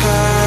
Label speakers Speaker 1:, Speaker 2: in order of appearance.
Speaker 1: sky